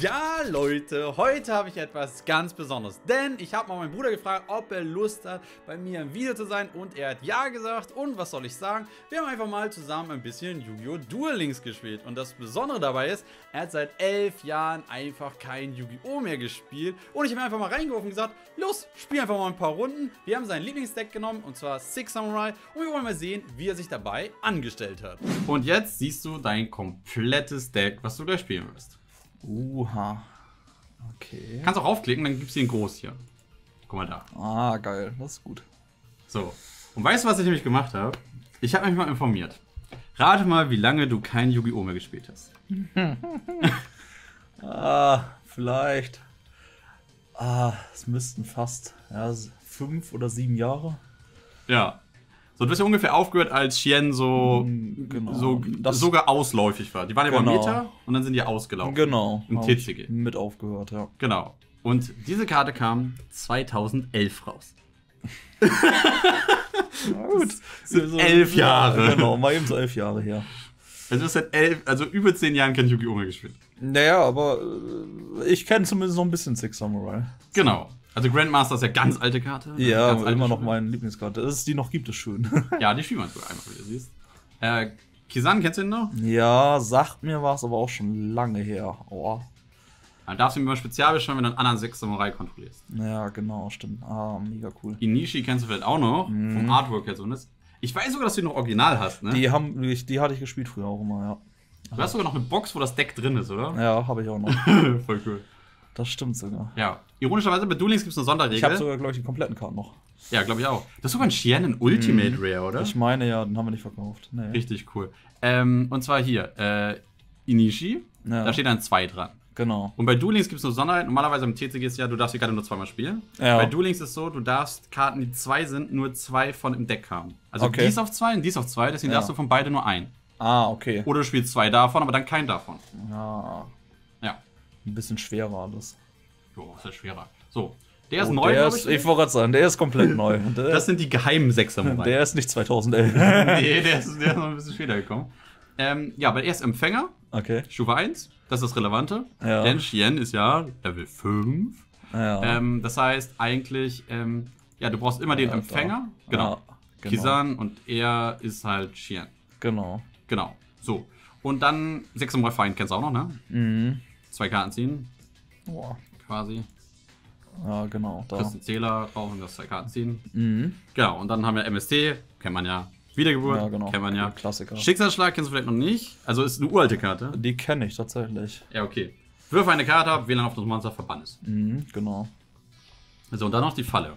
Ja, Leute, heute habe ich etwas ganz Besonderes, denn ich habe mal meinen Bruder gefragt, ob er Lust hat, bei mir im Video zu sein und er hat ja gesagt und was soll ich sagen, wir haben einfach mal zusammen ein bisschen Yu-Gi-Oh! Duel Links gespielt und das Besondere dabei ist, er hat seit elf Jahren einfach kein Yu-Gi-Oh! mehr gespielt und ich habe einfach mal reingeworfen und gesagt, los, spiel einfach mal ein paar Runden. Wir haben sein Lieblingsdeck genommen und zwar Six Samurai und wir wollen mal sehen, wie er sich dabei angestellt hat. Und jetzt siehst du dein komplettes Deck, was du gleich spielen wirst. Uha. Okay. Kannst auch aufklicken, dann gibt's ein groß hier. Guck mal da. Ah, geil. Das ist gut. So. Und weißt du, was ich nämlich gemacht habe? Ich habe mich mal informiert. Rate mal, wie lange du kein Yu-Gi-Oh! mehr gespielt hast. Ah, vielleicht. Ah, es müssten fast ja, fünf oder sieben Jahre. Ja. So, du hast ja ungefähr aufgehört, als Shien so, Mm, genau. so Das- sogar ausläufig war. Die waren ja Genau. über Meter und dann sind die ausgelaufen. Genau. Im TCG. Mit aufgehört, ja. Genau. Und diese Karte kam 2011 raus. Na gut. sind elf Jahre. Genau, mal eben so elf Jahre her. Also du hast seit elf, also über zehn Jahren kein Yu-Gi-Oh! gespielt. Naja, aber äh, ich kenne zumindest noch ein bisschen Six Samurai. Genau. Also Grandmaster ist ja ganz alte Karte. Ja, ganz alte immer noch Spiele. meine Lieblingskarte. Dass es die noch gibt, ist schön. Ja, die spielen wir sogar einmal, wie du siehst. Äh, Kisan, kennst du den noch? ja, sagt mir was, aber auch schon lange her. Oh. Dann darfst du ihn immer spezial bestellen, wenn du einen anderen sechs Samurai kontrollierst. Ja, genau, stimmt. Ah, mega cool. Inishi kennst du vielleicht auch noch, vom Artwork her so. Das- Ich weiß sogar, dass du ihn noch original hast, ne? Mhm. Die, haben, die, die hatte ich gespielt früher auch immer, ja. du hast sogar noch eine Box, wo das Deck drin ist, oder? Ja, habe ich auch noch. Voll cool. Das stimmt sogar. Ja. Ironischerweise bei Duel Links gibt es eine Sonderregel. Ich habe sogar, glaube ich, die kompletten Karten noch. ja, glaube ich auch. Das ist sogar ein Shien, ein Ultimate Rare, oder? Mhm. Ich meine ja, den haben wir nicht verkauft. Nee. Richtig cool. Ähm, und zwar hier, äh, Inishi. Ja. Da steht dann 2 dran. Genau. Und bei Duel Links gibt es eine Sonderheit. Normalerweise im TCG ist ja, du darfst die Karte nur zweimal spielen. Ja. Bei Duel Links ist es so, du darfst Karten, die zwei sind, nur zwei von im Deck haben. Also Okay. die ist auf zwei und die ist auf zwei, deswegen Ja. darfst du von beide nur ein. Ah, okay. Oder du spielst zwei davon, aber dann keinen davon. Ja, Ja. Ein bisschen schwerer alles. Jo, ist ja schwerer. So, der ist Oh, neu, der ist, ich. ich wollte gerade sagen, der ist komplett neu. Der, das sind die geheimen Sechser der ist nicht 2011. Nee, der ist, der ist noch ein bisschen später gekommen. Ähm, ja, aber er ist Empfänger, okay. Stufe 1. Das ist das Relevante. Ja. Denn Shien ist ja Level 5. Ja. Ähm, das heißt eigentlich, ähm, ja, du brauchst immer den Ja, Empfänger. da. Genau. Ja, genau. Kisan und er ist halt Shien. Genau. Genau. So. Und dann 6 Samurai Feind kennst du auch noch, ne? Mhm. Zwei Karten ziehen, Boah. quasi. Ja, genau. Da. Kriegst einen Zähler drauf und das zwei Karten ziehen. Mhm. Genau. Und dann haben wir MST, kennt man ja. Wiedergeburt, Ja, genau. kennt man ja. Klassiker. Schicksalsschlag kennst du vielleicht noch nicht. Also ist eine uralte Karte. Die kenne ich tatsächlich. Ja, okay. Wirf eine Karte ab, wähle auf das Monster verbann es. Mhm, genau. So, und dann noch die Falle.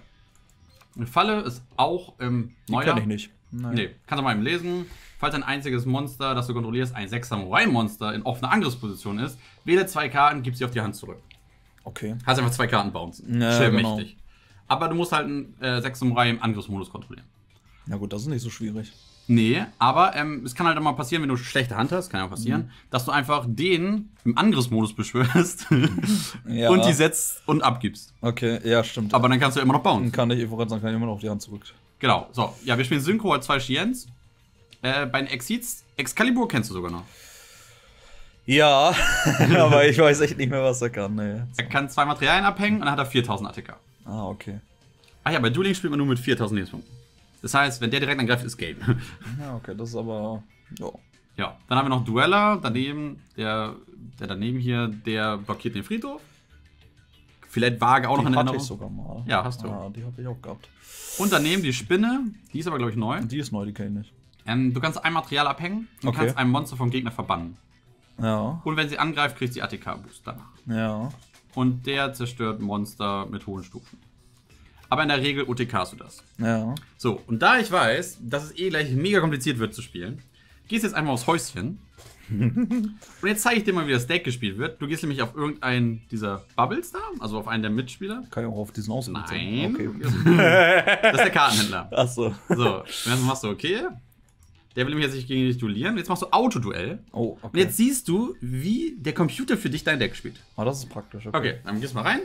Eine Falle ist auch ähm, Die kenne ich nicht. Nein. Nee, kannst du mal eben lesen. Falls ein einziges Monster, das du kontrollierst, ein 6 Samurai-Monster in offener Angriffsposition ist, wähle zwei Karten, gib sie auf die Hand zurück. Okay. Hast einfach zwei Karten bouncen. Ja, Schön genau. mächtig. Aber du musst halt einen äh, 6 Samurai im Angriffsmodus kontrollieren. Na gut, das ist nicht so schwierig. Nee, aber ähm, es kann halt immer passieren, wenn du schlechte Hand hast, kann ja passieren, dass du einfach den im Angriffsmodus beschwörst Ja. und die setzt und abgibst. Okay, ja, stimmt. Aber dann kannst du immer noch bauen. Dann kann ich, ich wollte sagen, kann ich immer noch auf die Hand zurück. Genau, so. Ja, wir spielen Synchro als zwei Shiens. Äh, bei den Exits, Excalibur kennst du sogar noch. Ja, aber ich weiß echt nicht mehr, was er kann. Nee. Er kann zwei Materialien abhängen und dann hat er 4000 ATK. Ah, okay. Ach ja, bei Dueling spielt man nur mit 4000 Lebenspunkten. Das heißt, wenn der direkt angreift, ist Game. Ja, okay, das ist aber. Ja. ja, dann haben wir noch Dueller daneben. Der, der daneben hier, der blockiert den Friedhof. Vielleicht vage auch noch in Die hatte Erinnerung. ich sogar mal. Ja, hast du. Ja, die habe ich auch gehabt. Und daneben die Spinne, die ist aber, glaube ich, neu. Die ist neu, die kenne ich nicht. Ähm, du kannst ein Material abhängen und Okay. kannst ein Monster vom Gegner verbannen. Ja, Und wenn sie angreift, kriegt sie ATK-Boost danach. ja. Und der zerstört Monster mit hohen Stufen. Aber in der Regel OTKst du das. Ja. So, und da ich weiß, dass es eh gleich mega kompliziert wird zu spielen, gehst jetzt einmal aufs Häuschen. und jetzt zeige ich dir mal, wie das Deck gespielt wird. Du gehst nämlich auf irgendeinen dieser Bubbles da, also auf einen der Mitspieler. Kann ich auch auf diesen aussehen. Nein. Okay. Das ist der Kartenhändler. Achso. So, und jetzt machst du okay. Der will nämlich jetzt nicht gegen dich duellieren. Jetzt machst du Autoduell. Oh, Und okay. jetzt siehst du, wie der Computer für dich dein Deck spielt. Ah, das ist praktisch. Okay, dann gehst mal rein.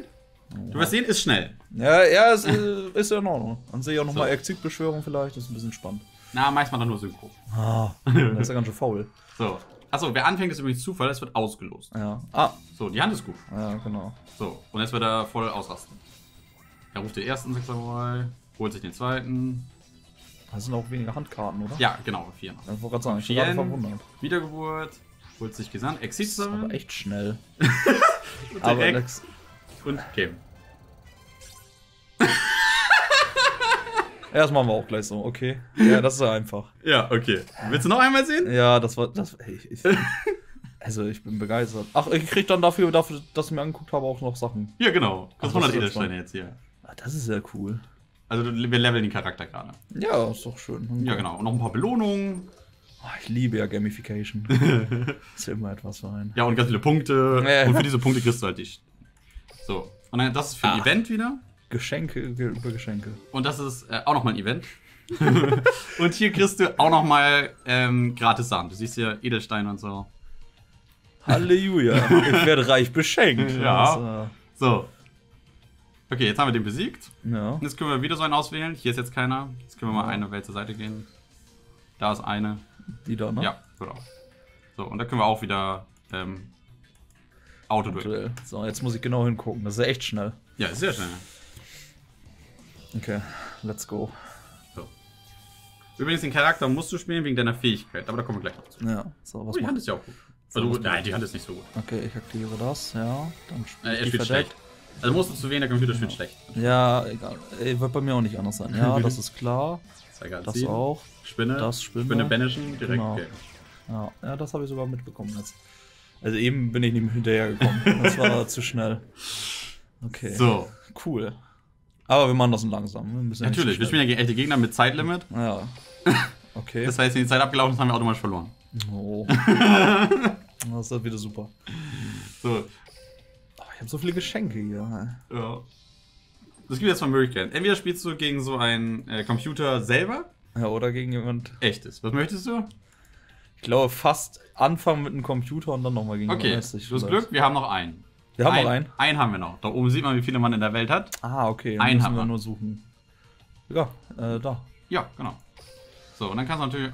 Du wirst sehen, ist schnell. Ja, ja, es äh, ist ja in Ordnung. Dann sehe ich auch nochmal So. Exit-Beschwörung vielleicht, das ist ein bisschen spannend. Na, meist mal dann nur Synchro. Ah, das ist ja ganz schön faul. So. Achso, wer anfängt, ist übrigens Zufall, es wird ausgelost. Ja. Ah, So, die Hand ist gut. ja, genau. So, und jetzt wird er voll ausrasten. Er ruft den ersten Sechser vorbei, holt sich den zweiten. Das sind auch weniger Handkarten, oder? Ja, genau, vier. Ich wollte gerade sagen, ich bin gerade verwundert. Wiedergeburt, holt sich Gesandt, Exit Das ist aber echt schnell. aber direkt Lex, und Game. ja, das machen wir auch gleich so, okay. Ja, das ist ja einfach. Ja, okay. Willst du noch einmal sehen? Ja, das war. Das, ey, ich, also, ich bin begeistert. Ach, ich krieg dann dafür, dafür, dass ich mir angeguckt habe, auch noch Sachen. Ja, genau. Ach, Das das 100 ist Edelsteine jetzt hier. Ah, das ist ja cool. Also wir leveln den Charakter gerade. Ja, ist doch schön. Ja, genau. Und noch ein paar Belohnungen. Ah, ich liebe ja Gamification. ist immer etwas für einen. Ja, und ganz viele Punkte. Ja. Und für diese Punkte kriegst du halt dich. So. Und dann, das ist für ein Ah. Event wieder. Geschenke ge- über Geschenke. Und das ist äh, auch nochmal ein Event. und hier kriegst du auch nochmal ähm, gratis Sand. Du siehst hier Edelsteine und so. Halleluja. ich werde reich beschenkt. Ja. So. Okay, jetzt haben wir den besiegt. Äh, ja. Und jetzt können wir wieder so einen auswählen. Hier ist jetzt keiner. Jetzt können wir mal eine Welt zur Seite gehen. Da ist eine. Die da, ne? Ja, genau. So, und da können wir auch wieder ähm, Autoduell. Duell. So, jetzt muss ich genau hingucken. Das ist echt schnell. Ja, ist sehr schnell. Okay, let's go. So. Übrigens, den Charakter musst du spielen wegen deiner Fähigkeit, aber da kommen wir gleich noch zu. Ja, so, was Oh, die Hand ist ja auch gut. So, Also, nein, die Hand ist nicht so gut. Okay, ich aktiviere das, ja. Dann Äh, spiele er ich spielt verdeckt. schlecht. Also musst du zu wählen, der Computer spielt schlecht. Ja, egal. Ey, wird bei mir auch nicht anders sein. Ja, das ist klar. Zeiger Das ziehen. auch. Spinne. Das Spinne. Spinne banishen, direkt. Genau. Okay. Ja, ja das habe ich sogar mitbekommen jetzt. Also eben bin ich nicht hinterhergekommen. Das war zu schnell. Okay. So, Cool. Aber wir machen das langsam. Wir ja natürlich. Wir spielen ja echte Gegner mit Zeitlimit. Ja. Okay. Das heißt, wenn die Zeit abgelaufen ist, haben wir automatisch verloren. Oh. das ist wieder super. So, ich habe so viele Geschenke hier. ja. Das gibt jetzt zwei Möglichkeiten. Entweder spielst du gegen so einen äh, Computer selber. Ja, oder gegen jemand. Echtes. Was möchtest du? Ich glaube, fast anfangen mit einem Computer und dann nochmal gegen Okay, jemand du hässlich hast. Glück, wir haben noch einen. Wir haben ein, noch einen. Einen haben wir noch. Da oben sieht man, wie viele man in der Welt hat. Ah, okay. Einen müssen haben wir nur suchen. Ja, äh, da. Ja, genau. So, und dann kannst du natürlich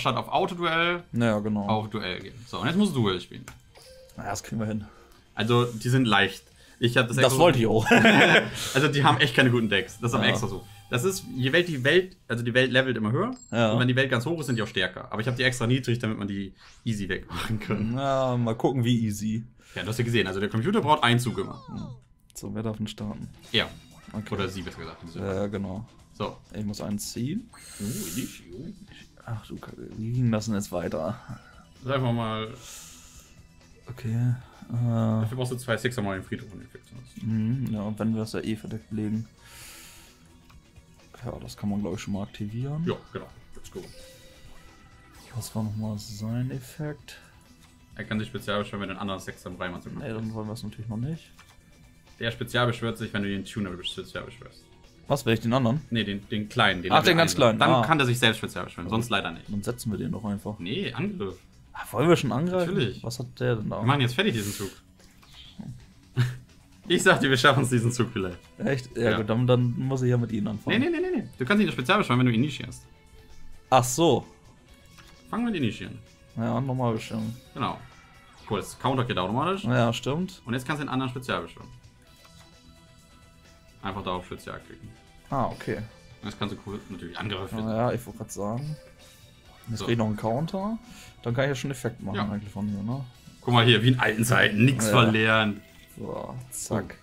statt auf Autoduell Naja, genau. auf Duell gehen. So, und jetzt musst du Duell spielen. Ja, das kriegen wir hin. Also, die sind leicht. Ich habe das, Das wollte ich auch. Also, die haben echt keine guten Decks. Das ist aber Ja. extra so. Das ist, je Welt die Welt, also die Welt levelt immer höher. Ja. Und wenn die Welt ganz hoch ist, sind die auch stärker. Aber ich habe die extra niedrig, damit man die easy wegmachen kann. Na, mal gucken, wie easy. Ja, du hast ja gesehen. Also, der Computer braucht einen Zug immer. So, wer darf denn starten? Ja. Okay. Oder sie, besser gesagt. Ja, genau. So. Ich muss einen ziehen. Oh, ich, oh. Ach du Kacke, das denn jetzt weiter? Sag mal mal, Okay. Äh, dafür brauchst du zwei Sixer mal den Friedhof und Fix. mhm, ja, und wenn wir das ja eh verdeckt legen. Ja, das kann man glaube ich schon mal aktivieren. Ja, genau. Let's go. Was war nochmal sein Effekt? Er kann sich spezial beschwören, wenn du einen anderen Sechser im Reimanzug Ne, machst. dann wollen wir es natürlich noch nicht. Der spezial beschwört sich, wenn du den Tuner spezial beschwörst. Was, will ich den anderen? Nee, den, den kleinen. Den Ach, Level den ganz 1. kleinen, Dann ah. kann der sich selbst spezial beschwören, sonst leider nicht. Dann setzen wir den doch einfach. Nee, Angriff. Ah, wollen wir schon angreifen? Natürlich. Was hat der denn da? Wir machen jetzt fertig diesen Zug. Ich sag dir, wir schaffen es diesen Zug vielleicht. Echt? Ja, Ja. gut, dann, dann muss ich ja mit ihnen anfangen. nee, nee, nee, nee. Du kannst ihn nur spezial beschwören, wenn du initiierst. Ach so. Fangen wir mit initiieren. Ja, nochmal bestimmt. Genau. Cool, das Counter geht automatisch. Ja, stimmt. Und jetzt kannst du den anderen spezial beschwören. Einfach da auf Spezial klicken. Ah, okay. Jetzt kannst du cool, natürlich Angriff. Ah, ja, ich wollte gerade sagen. Jetzt So. krieg ich noch einen Counter. Dann kann ich ja schon Effekt machen Ja. eigentlich von hier, ne? Guck mal hier, wie in alten Zeiten, nix Ja. verlernt. So, zack.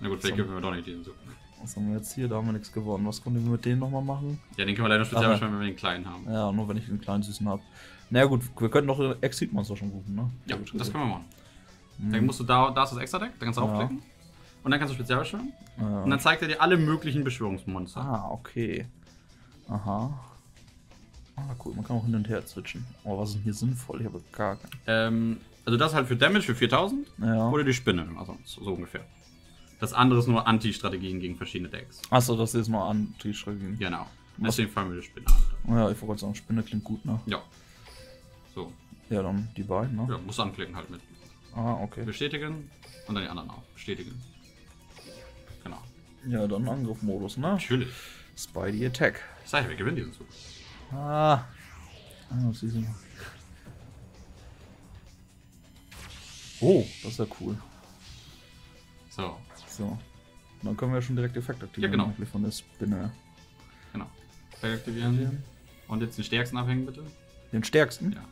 Na gut, vielleicht geben wir doch nicht diesen Zug. Was haben wir jetzt hier? Da haben wir nichts gewonnen. Was konnten wir mit denen nochmal machen? Ja, den können wir leider Aber- beschwören, wenn wir den kleinen haben. Ja, nur wenn ich den kleinen Süßen habe. Na naja, gut, wir könnten doch Exit Monster schon rufen, ne? Ja, das können wir machen. Mhm. Dann musst du da, da ist das Extra-Deck, da kannst du Ja. aufklicken. Und dann kannst du spezial beschwören. Ja. Und dann zeigt er dir alle möglichen Beschwörungsmonster. Ah, okay. Aha. Ah, cool, man kann auch hin und her switchen. Aber was ist denn hier sinnvoll? Ich habe gar keinen. Ähm, also das halt für Damage für 4000 Ja. oder die Spinne, also so ungefähr. Das andere ist nur Anti-Strategien gegen verschiedene Decks. Achso, das ist mal Anti-Strategie. Genau. Was- Deswegen fallen wir die Spinne an. Ja, ich wollte sagen, Spinne klingt gut, ne? Ja. So. Ja, dann die beiden, ne? Ja, musst du anklicken halt mit. Ah, okay. Bestätigen und dann die anderen auch. Bestätigen. Genau. Ja, dann Angriffmodus, ne? Natürlich. Spidey Attack. Ich sag, wir gewinnen diesen Zug. Ah. ah was ist denn? Oh, das ist ja cool. So, So. Dann können wir schon direkt Effekt aktivieren. Ja, genau. Von der Spinne. genau. Feld aktivieren. Und jetzt den stärksten abhängen, bitte. Den stärksten? Ja.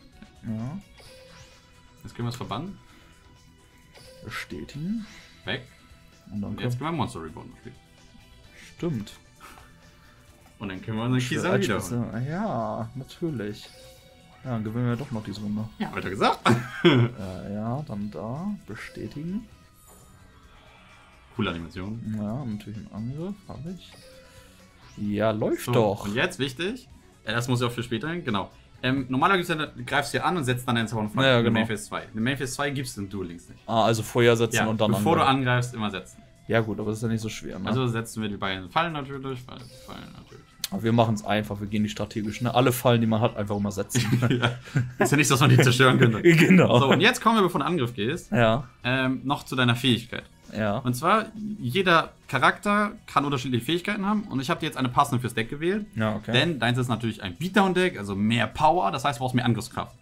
Ja. Jetzt können wir es verbannen. Bestätigen. Weg. Und dann Und jetzt können wir Monster Reborn spielen. Stimmt. Und dann können wir unseren Kieser wieder. Ja, natürlich. Ja, dann gewinnen wir doch noch diese Runde. Ja, weiter gesagt. Äh, ja, dann da. Bestätigen. Coole Animation. Ja, natürlich einen Angriff. Habe ich. Ja, läuft So, doch. Und jetzt wichtig. Äh, das muss ich auch für später hin, genau. Ähm, normalerweise greifst du ja an und setzt dann einen Zauber von Ja, in genau. Mayface 2. In Mayface 2 gibst du im Duel Links nicht. Ah, also Feuer setzen Ja, und dann bevor du angreifen. angreifst, immer setzen. Ja, gut, aber das ist ja nicht so schwer. Ne? Also setzen wir die beiden Fallen natürlich, weil Fallen natürlich. aber wir machen es einfach. Wir gehen nicht strategisch. Ne? Alle Fallen, die man hat, einfach immer setzen. ja. Ist ja nicht, so, dass man die zerstören könnte. genau. So, und jetzt kommen wir, bevor du Angriff gehst, ja, ähm, noch zu deiner Fähigkeit. ja. Und zwar, jeder Charakter kann unterschiedliche Fähigkeiten haben und ich habe dir jetzt eine passende fürs Deck gewählt. Ja, okay. Denn deins ist natürlich ein Beatdown-Deck, also mehr Power, das heißt, du brauchst mehr Angriffskraft.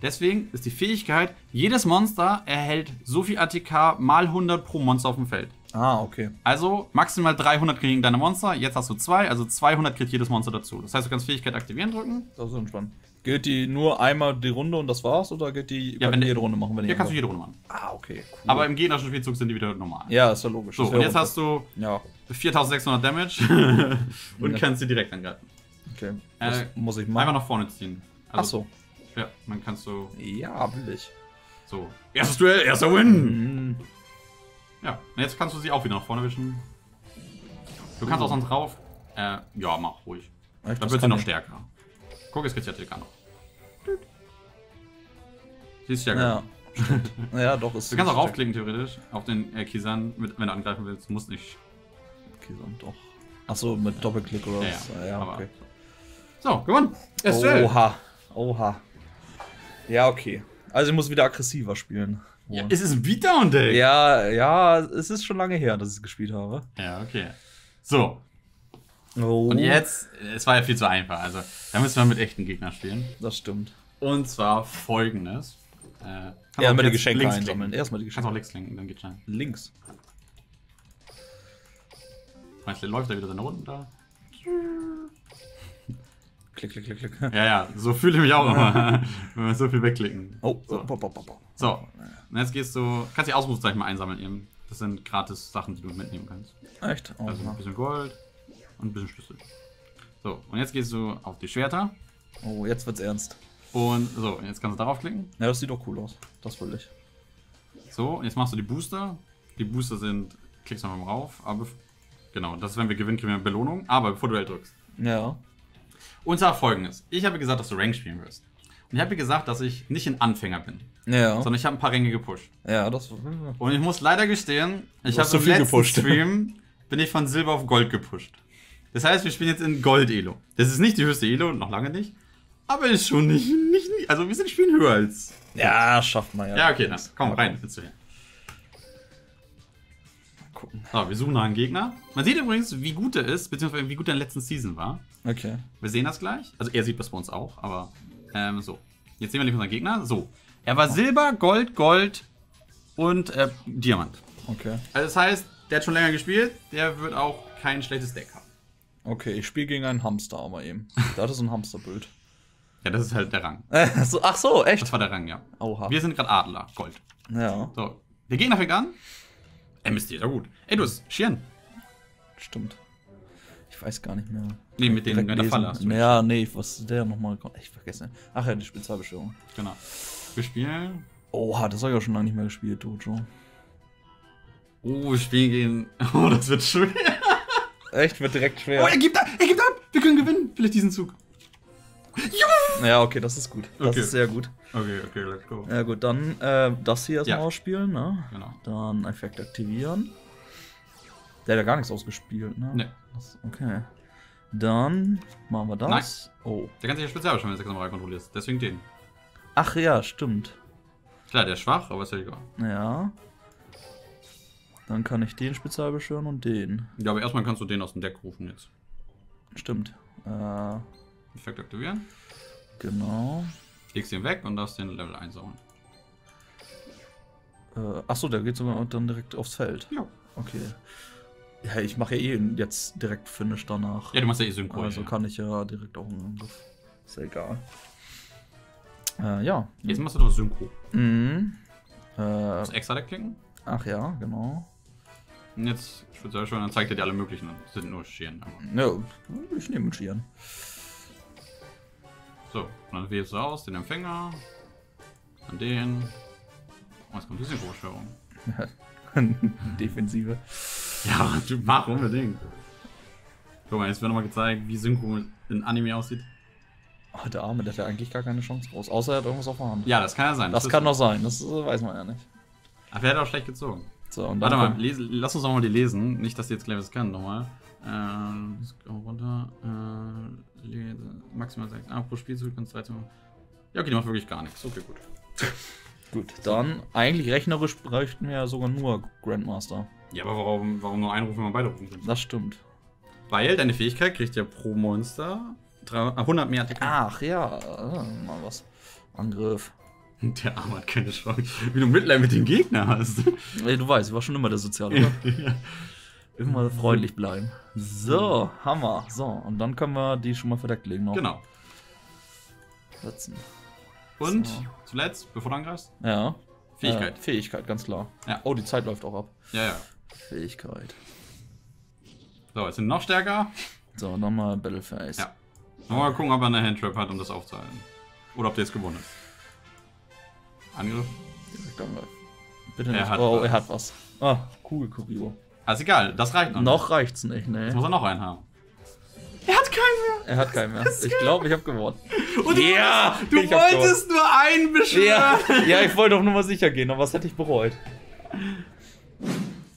Deswegen ist die Fähigkeit, jedes Monster erhält so viel ATK mal 100 pro Monster auf dem Feld. Ah, okay. Also maximal 300 kriegen deine Monster, jetzt hast du zwei, also 200 kriegt jedes Monster dazu. Das heißt, du kannst Fähigkeit aktivieren drücken. Das ist entspannt. Gilt die nur einmal die Runde und das war's? Oder gilt die Ja, wenn jede Runde machen, wenn ich kannst du jede Runde machen. Ah, okay. Cool. Aber im gegnerischen Spielzug sind die wieder normal. ja, ist ja logisch. So, Das und jetzt hast du Ja, 4600 Damage und Ja. kannst sie direkt angreifen. okay. Was Äh, muss ich Einfach machen? nach vorne ziehen. Ach so. Ja, dann kannst du Ja, will ich. so. Erstes Duell, erster Win! Mhm. Ja, und jetzt kannst du sie auch wieder nach vorne wischen. Du kannst auch sonst drauf. Äh, ja, mach ruhig. Echt, Dann wird sie noch ich. stärker. Guck, es geht ja TK noch. Siehst du ja, Ja, gut. stimmt. ja, doch. Ist Du kannst auch raufklicken, theoretisch, auf den äh, Kisan, mit, wenn du angreifen willst. Muss nicht. Dann doch. Achso, mit Doppelklick oder Ja, was? ja. Ja, aber- okay. So, gewonnen. Duell. Oha. Oha. Ja, okay. Also ich muss wieder aggressiver spielen. Ja, es ist ein Beatdown-Deck. Ja, ja, es ist schon lange her, dass ich es gespielt habe. ja, okay. So, Oh, und jetzt, es war ja viel zu einfach. Also, da müssen wir mit echten Gegnern spielen. Das stimmt. Und zwar folgendes. Äh, Erstmal die Geschenke links einsammeln. Erstmal die Kannst auch Geschenke. links klinken, dann geht's schnell. Links. Meinst du, läuft da wieder seine Runden da? Klick, klick, klick, klick. Ja, ja, so fühle ich mich auch immer, wenn wir so viel wegklicken. Oh, so. oh, oh, oh. So, und jetzt gehst du, kannst die Ausrufezeichen mal einsammeln eben. Das sind gratis Sachen, die du mitnehmen kannst. Echt? Oh, Also ein bisschen Gold und ein bisschen Schlüssel. So, und jetzt gehst du auf die Schwerter. oh, jetzt wird's ernst. Und so, jetzt kannst du darauf klicken. Ja, das sieht doch cool aus. Das will ich. So, und jetzt machst du die Booster. Die Booster sind, klickst du mal rauf. Aber, genau, das ist, wenn wir gewinnen, kriegen wir eine Belohnung. Aber bevor du L drückst. Ja. Und zwar folgendes. Ich habe gesagt, dass du Rank spielen wirst. Und ich habe gesagt, dass ich nicht ein Anfänger bin, Ja. sondern ich habe ein paar Ränge gepusht. Ja, das. Und ich muss leider gestehen, ich habe zu im letzten gepusht. Stream bin ich von Silber auf Gold gepusht. Das heißt, wir spielen jetzt in Gold-Elo. Das ist nicht die höchste Elo, noch lange nicht. Aber ist schon nicht, nicht, nicht also wir sind spielen höher als. Ja, schafft man ja. Ja, okay, dann komm rein, willst du gucken. So, wir suchen nach einem Gegner. Man sieht übrigens, wie gut er ist, beziehungsweise wie gut er in der letzten Season war. Okay. Wir sehen das gleich. Also er sieht das bei uns auch, aber ähm, so. Jetzt sehen wir nämlich unseren Gegner. So. Er war Silber, Gold, Gold und äh, Diamant. Okay. Also das heißt, der hat schon länger gespielt, der wird auch kein schlechtes Deck haben. Okay, ich spiele gegen einen Hamster aber eben. Da hat er so ein Hamsterbild. Ja, das ist halt der Rang. Äh, so, ach so, echt? Das war der Rang, ja. Oha. Wir sind gerade Adler, Gold. Ja, So. Der Gegner fängt an. MSD, ist ja gut. Ey, du hast Schirn. stimmt. Ich weiß gar nicht mehr. Nee, mit den der. Falle hast du. Ja, nee, was der nochmal? Ich vergesse. Ach ja, die Spezialbeschwörung. Genau. Wir spielen. Oha, das habe ich auch schon lange nicht mehr gespielt, Dojo. Oh, wir spielen gegen. Oh, das wird schwer. Echt, wird direkt Oh, schwer. er gibt ab! Er gibt ab! Wir können gewinnen! Vielleicht diesen Zug. Ja, okay, das ist gut. Das Okay. ist sehr gut. Okay, okay, let's go. Ja gut, dann äh, das hier erstmal Ja. ausspielen, ne? Genau. Dann Effekt aktivieren. Der hat ja gar nichts ausgespielt, ne? Ne. Okay. Dann machen wir das. Oh. Der kann sich ja speziell schon, wenn du sechs Samurai kontrollierst. Deswegen den. Ach ja, stimmt. Klar, der ist schwach, aber ist ja egal. Ja. Dann kann ich den spezial beschwören und den. Ja, aber erstmal kannst du den aus dem Deck rufen jetzt. Stimmt. Äh, Effekt aktivieren. genau. Legst den weg und darfst den Level 1 hauen. Äh, achso, der geht sogar dann direkt aufs Feld. Ja. Okay. Ja, ich mache ja eh jetzt direkt Finish danach. Ja, du machst ja eh Synchro. also ja. kann ich ja direkt auch einen Angriff. Ist ja egal. Äh, ja. Jetzt machst du doch Synchro. Mhm. Äh, Das extra Deck klicken. ach ja, genau. Und jetzt, ich würde sagen, schon, dann zeigt er dir alle möglichen. Das sind nur Scheren. Ja, ich nehme Schieren. So, und dann wählst du aus den Empfänger. Dann den. Oh, jetzt kommt die Synchro-Störung. Defensive. Ja, du mach unbedingt. Guck mal, jetzt wird nochmal gezeigt, wie Synchro in Anime aussieht. Oh, der Arme, der hat ja eigentlich gar keine Chance raus. Außer er hat irgendwas auf der Hand. Ja, das kann ja sein. das ist kann so. noch sein, das weiß man ja nicht. Aber er hat auch schlecht gezogen. So, und Warte mal, lese, lass uns nochmal die lesen. Nicht, dass die jetzt gleich was können, nochmal. Äh, scroll runter. Äh, maximal 6. Ah, pro Spielzug kannst 13 Mal. Ja, okay, die macht wirklich gar nichts. Okay, gut. Gut, dann eigentlich rechnerisch bräuchten wir ja sogar nur Grandmaster. Ja, aber warum, warum nur einen Rufen, wenn man beide rufen können? Das stimmt. Weil deine Fähigkeit kriegt ja pro Monster 300 äh, 100 mehr Attacke. Ach ja, äh, mal was. Angriff. Der Arme hat keine Chance. Wie du Mitleid mit den Gegnern hast. Ey, du weißt, ich war schon immer der Soziale, oder? ja. Immer freundlich bleiben. So, Hammer. So, und dann können wir die schon mal verdeckt legen noch. Genau. Setzen. Und So. zuletzt, bevor du angreifst, Ja. Fähigkeit. Äh, Fähigkeit, ganz klar. Ja. Oh, die Zeit läuft auch ab. Ja, ja. Fähigkeit. So, jetzt sind wir noch stärker. So, nochmal Battleface. Ja. Mal gucken, ob er eine Handtrap hat, um das aufzuhalten. Oder ob der jetzt gewonnen hat. Angriff. Direkt Angriff. Bitte Er nicht. hat oh, was. er hat was. Ah, cool, Kurio. Also egal, das reicht noch. Noch reicht's nicht, ne? Jetzt muss er noch einen haben. Er hat keinen Er hat keinen mehr. Ich glaube, ich habe gewonnen. mehr. Und du Ja, wolltest, du ich hab wolltest nur einen Ja, beschwören. ja, ich wollte doch nur mal sicher gehen, aber was hätte ich bereut?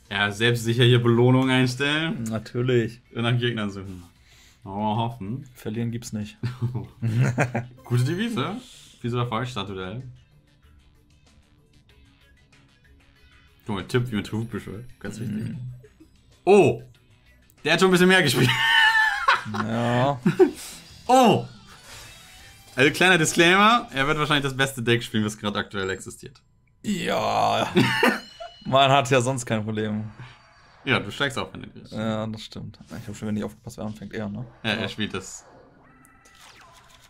Ja, selbstsicher hier Belohnung einstellen. Natürlich. Und dann Gegnern suchen. Oh, hoffen. Verlieren gibt's nicht. Gute Devise. Wieso Erfolg, Statuell. Guck mal, Tipp, wie man Truf beschwört. Ganz wichtig. Oh! Der hat schon ein bisschen mehr gespielt. Ja. Oh! Also kleiner Disclaimer, er wird wahrscheinlich das beste Deck spielen, was gerade aktuell existiert. Ja. Man hat ja sonst kein Problem. Ja, du steigst auf, wenn du willst. Ja, das stimmt. Ich habe schon wieder nicht aufgepasst, wer anfängt. Er, ne? Ja, er spielt das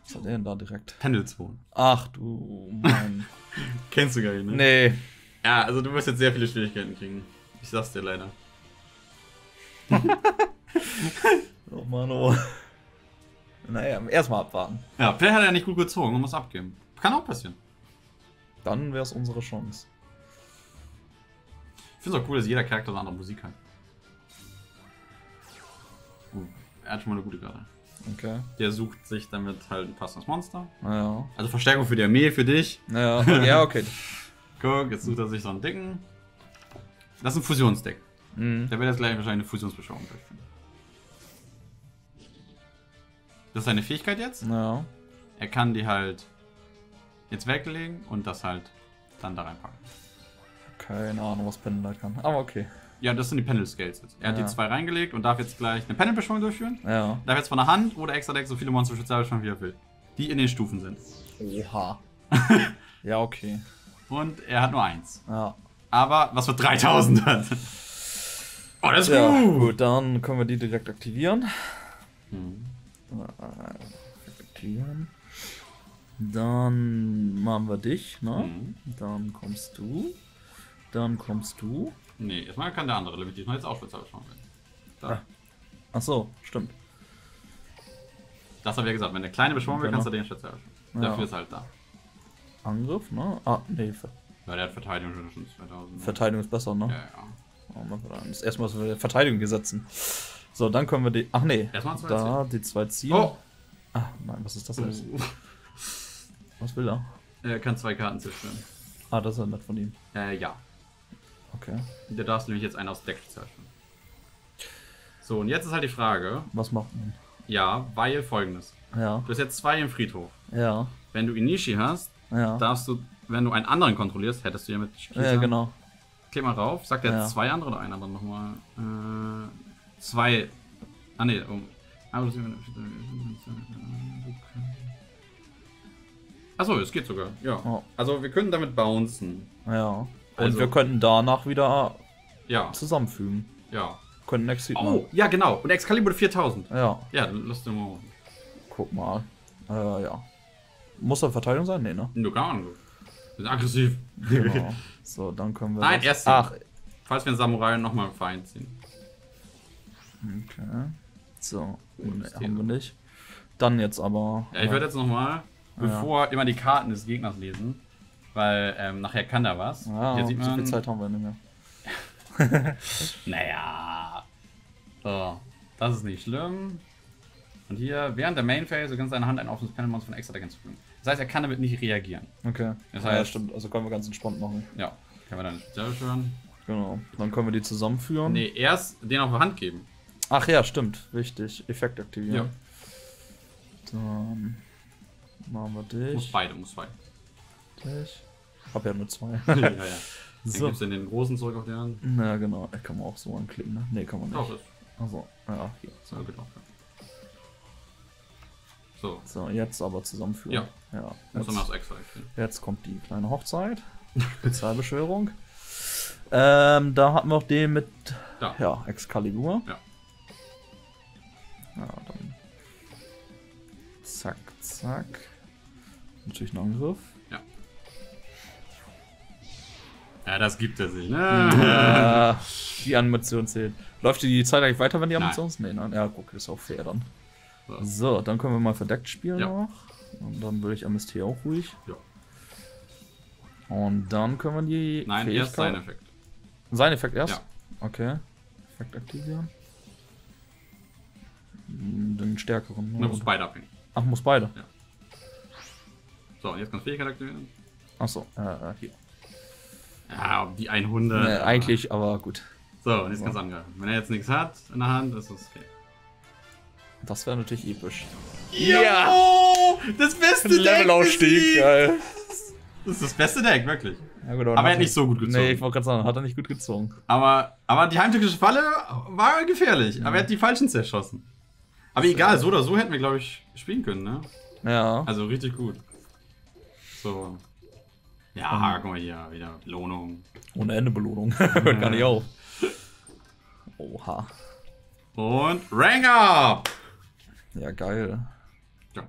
Was hat er denn da direkt? Pendelswohn. Ach du mein. Kennst du gar nicht, ne? nee. Ja, also du wirst jetzt sehr viele Schwierigkeiten kriegen. Ich sag's dir leider. Oh Mann, oh. Naja, erstmal abwarten. Ja, vielleicht hat er nicht gut gezogen und muss abgeben. Kann auch passieren. Dann wäre es unsere Chance. Ich finde es auch cool, dass jeder Charakter eine andere Musik hat. Uh, er hat schon mal eine gute Karte. Okay. Der sucht sich damit halt ein passendes Monster. Naja. Also Verstärkung für die Armee, für dich. Naja, ja, okay. Guck, jetzt sucht er sich so einen dicken. Das ist ein Fusionsdeck. Mhm. Der wird jetzt gleich wahrscheinlich eine Fusionsbeschwörung durchführen. Das ist seine Fähigkeit jetzt. Naja. Er kann die halt jetzt weglegen und das halt dann da reinpacken. Keine Ahnung, was Pendelight kann. Aber okay. Ja, das sind die Pendel Scales jetzt. Er hat Ja. die zwei reingelegt und darf jetzt gleich eine Pendelbeschwörung durchführen. Ja. Darf jetzt von der Hand oder extra Deck so viele Monster Spezialbeschwörungen wie er will. Die in den Stufen sind. Oha. ja, okay. Und er hat nur eins. Ja. Aber was für 3000 hat. Oh, das ist Ja, gut. gut, dann können wir die direkt aktivieren. Hm. Aktivieren. Dann machen wir dich, ne? Mhm. Dann kommst du. Dann kommst du. Nee, erstmal kann der andere limitieren. Jetzt auch Spezialbeschwörung. Da. Ah. Ach so, stimmt. Das habe ich ja gesagt. Wenn der kleine beschworen will, Genau. kannst du den Spezialbeschwörung. Ja. Dafür ist halt da. Angriff, ne? Ah, nee, Weil der hat Verteidigung schon 2000. Verteidigung ist besser, ne? Ja, ja. Oh, wir dann. Das erstmal so eine Verteidigung gesetzen. So, dann können wir die. Ach nee. Erstmal zwei Da, die zwei ziehen. Oh! Ah, nein, was ist das jetzt? Was will er? Er kann zwei Karten zerstören. Ah, das ist ja nett von ihm. Äh, ja. Okay. Der darfst nämlich jetzt einen aus Deck zerstören. So, und jetzt ist halt die Frage. Was macht man? Ja, weil folgendes. Ja, Du hast jetzt zwei im Friedhof. ja, Wenn du Inishi hast, ja. darfst du, wenn du einen anderen kontrollierst, hättest du ja mit ja, genau. Klick mal rauf. Sagt er Ja. zwei andere oder einer dann nochmal? Äh, zwei. Ah, ne, um. Achso, es geht sogar. Ja. Oh. Also, wir können damit bouncen. Ja. Und Also- wir könnten danach wieder Ja, zusammenfügen. ja. Könnten Exit Oh, machen. ja, genau. Und Excalibur 4000. Ja, Ja, lass den mal. guck mal. Äh, ja. Muss er Verteidigung sein? Nee, ne? Nur gar nicht. Wir sind aggressiv. Genau. so, dann können wir. Nein, erst Ach, Falls wir einen Samurai nochmal im Feind ziehen. Okay. So, haben wir nicht. Dann jetzt aber. Ja, ich würde jetzt nochmal, bevor immer die Karten des Gegners lesen, weil ähm, nachher kann da was. Ja, Hier sieht so man. viel Zeit haben wir nicht mehr. Naja. So, das ist nicht schlimm. Und hier, während der Main Phase, du kannst deine Hand ein offenes Panel Monster von extra Deck hinzufügen. Das heißt, er kann damit nicht reagieren. Okay. Das ja, heißt- stimmt. Also können wir ganz entspannt machen. Ja, können wir dann speziell führen. Genau. Dann können wir die zusammenführen. Nee, erst den auf die Hand geben. Ach ja, stimmt. Wichtig. Effekt aktivieren. Ja. Dann machen wir dich. Muss beide, muss beide. dich. Hab ja nur zwei. ja, ja. Dann So. gibst du den großen zurück auf die Hand. Na genau, kann man auch so anklicken, ne? Nee, kann man Doch, nicht. ist Also, ja, hier. so ja. So, So, jetzt aber zusammenführen. Ja. ja. muss man Jetzt, das extra erklären. jetzt kommt die kleine Hochzeit. Spezialbeschwörung. ähm, da hatten wir auch den mit Da. ja, Excalibur. Ja. Ja, dann. Zack, zack. Natürlich ein Angriff. Ja, das gibt er sich, ne? Äh, die Animation zählt. Läuft die Zeit eigentlich weiter, wenn die. Animation ist? Nee, nein. Ja, guck, ist auch fair dann. So. So, dann können wir mal verdeckt spielen Ja. noch. Und dann würde ich MST auch ruhig. Ja. Und dann können wir die. Nein, erst Fähigkeit- sein Effekt. Sein Effekt erst? Ja. Okay. Effekt aktivieren. Den stärkeren. Du Ne? musst beide abhängen. Ach, muss beide. So, und jetzt kannst du Fähigkeit aktivieren. Achso, äh, äh, hier. Ja, um die 100. Nee, eigentlich, aber gut. So, und jetzt kannst du angreifen. Wenn er jetzt nichts hat in der Hand, ist es okay. Das wäre natürlich episch. Ja! Das beste geil. Das ist das beste Deck, wirklich. Ja, gut, Aber er hat nicht so gut gezogen. Nee, ich wollte gerade sagen, hat er nicht gut gezogen. Aber, aber die heimtückische Falle war gefährlich. Aber er hat die falschen zerschossen. Aber egal, so oder so hätten wir, glaube ich, spielen können, ne? Ja. Also richtig gut. So. Ja, guck mal hier, wieder Belohnung. Ohne Ende Belohnung. Hört gar nicht auf. Oha. Und Rank Up! Ja, geil. Ja.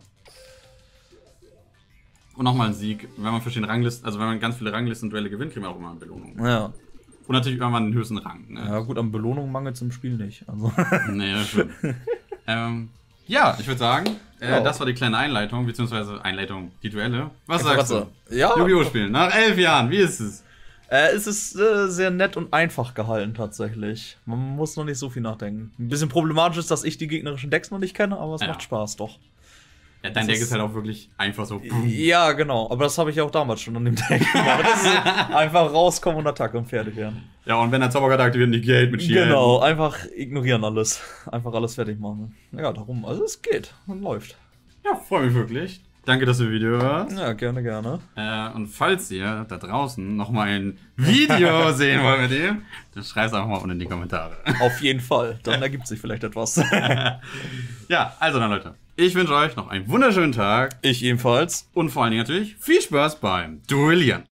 Und nochmal ein Sieg. Wenn man verschiedene Ranglisten, also wenn man ganz viele Ranglisten-Duelle gewinnt, kriegen wir auch immer eine Belohnung. Ja. Und natürlich irgendwann den höchsten Rang. Ne? Ja, gut, an Belohnung mangelt es im Spiel nicht. Also. Nee, das stimmt. ähm, ja, ich würde sagen, äh, das war die kleine Einleitung, beziehungsweise Einleitung, die Duelle. Was sagst du? Ja. Yu-Gi-Oh! spielen, nach elf Jahren, wie ist es? Äh, es ist äh, sehr nett und einfach gehalten tatsächlich. Man muss noch nicht so viel nachdenken. Ein bisschen problematisch ist, dass ich die gegnerischen Decks noch nicht kenne, aber es Ja. macht Spaß doch. Ja, dein Das Deck ist- ist halt auch wirklich einfach so. Ja, genau. Aber das habe ich auch damals schon an dem Deck gemacht. Einfach rauskommen und Attacke und fertig werden. Ja, und wenn der Zauberkarte aktiviert, Negate mit Shield. Genau, einfach ignorieren alles. Einfach alles fertig machen. Ja, darum. Also es geht. Und läuft. Ja, freue mich wirklich. Danke, dass du das Video hörst. Ja, gerne, gerne. Äh, und falls ihr da draußen noch mal ein Video sehen wollt mit dem, dann schreibt einfach mal unten in die Kommentare. Auf jeden Fall. Dann ergibt sich vielleicht etwas. ja, also dann Leute, ich wünsche euch noch einen wunderschönen Tag Ich ebenfalls. und vor allen Dingen natürlich viel Spaß beim Duellieren.